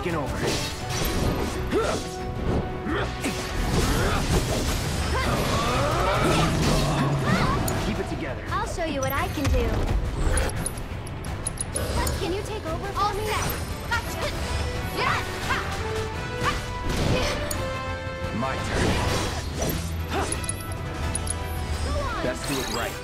Taking over. Keep it together. I'll show you what I can do. Can you take over All me? set. Gotcha. Yes. Ha. Ha. My turn. Go on. Best do it right.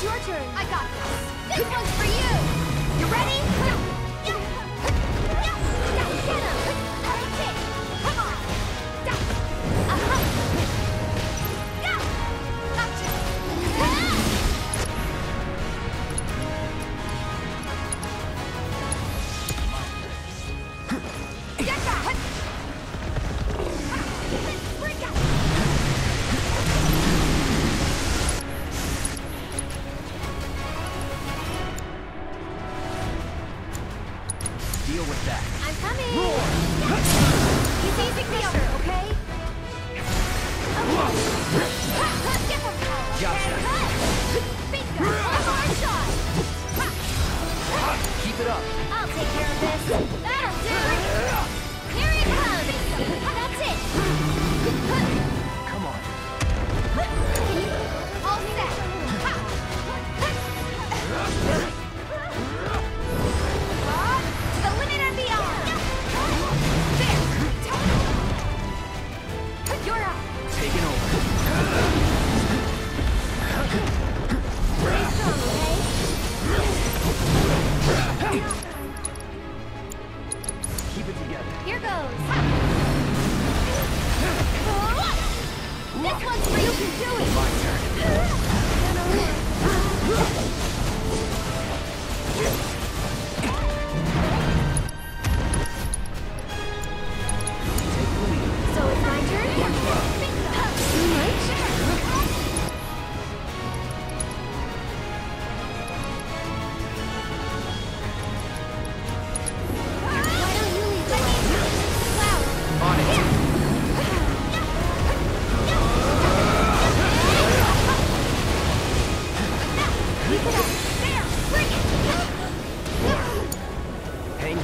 It's your turn. I got this. This one's for you. You ready? Deal with that. I'm coming. He's easy picture, okay? Get them all, Gotcha. okay? Bingo! One more shot! Keep it up. I'll take care of this. That'll do! Here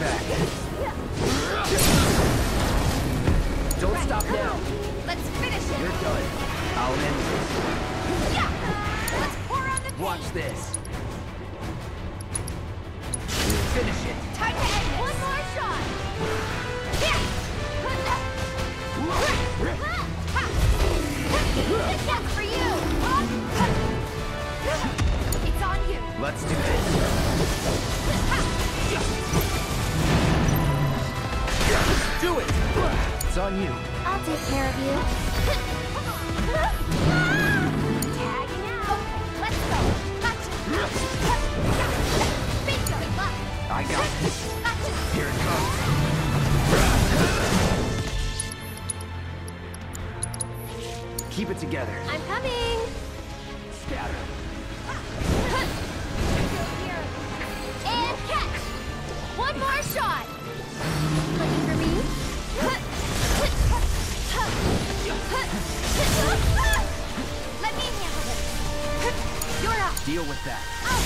back. Don't stop now. Let's finish it! You're done. I'll end Yeah! Let's pour on the. Watch this. I got. Here it comes. Keep it together. I'm coming.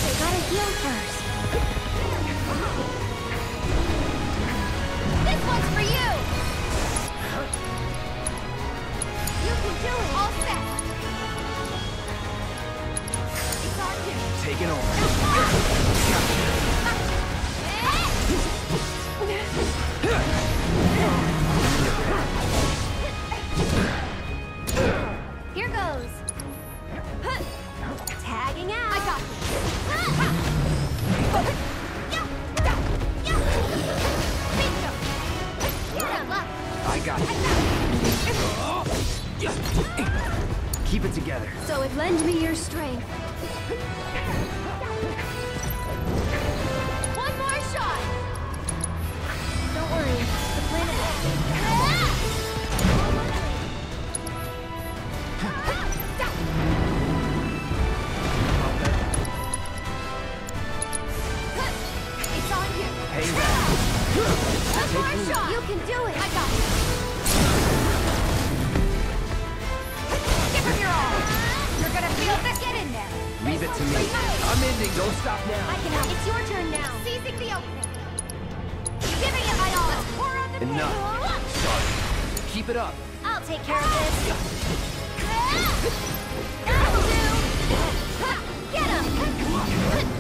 Take gotta heal first. This one's for you. You can do it. All set. It's on you. Taking over. Got it. Keep it together. So it lend me your strength. To me. I'm ending. Don't stop I can help. It's your turn now. Seizing the opening. Giving it my all. Pour on the Enough. Sorry. Keep it up. I'll take care of this. That'll do. Get him.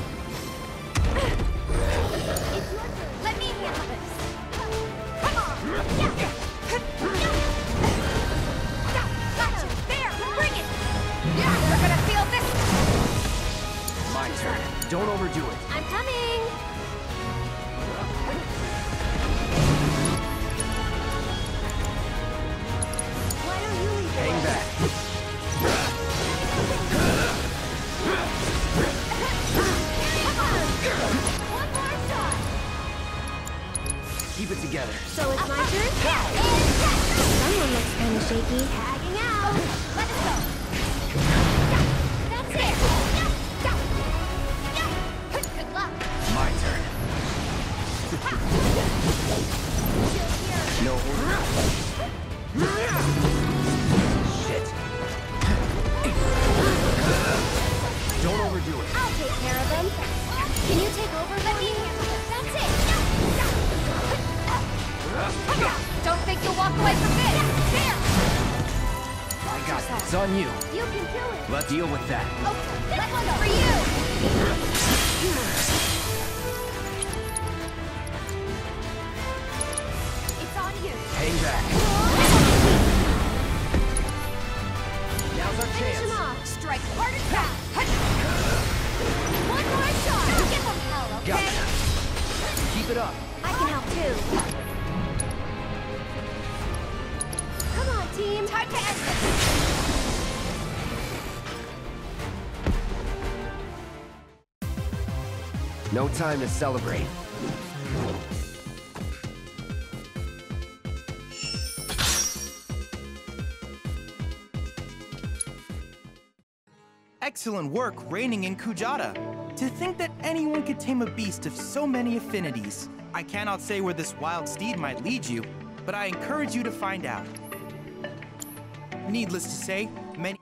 Shaky. Tagging out. Let's go. That's it. Good luck. My turn. No order. On you. You can do it. Let's deal with that. Okay, that one's for you. It's on you. Hang back. Now's our Finish him chance. off. Strike hard and fast. One more shot. Give him hell, okay? Keep it up. I can help too. Come on, team. Time to end this. No time to celebrate. Excellent work reining in Kujata. To think that anyone could tame a beast of so many affinities. I cannot say where this wild steed might lead you, but I encourage you to find out. Needless to say, many